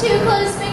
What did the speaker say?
too close,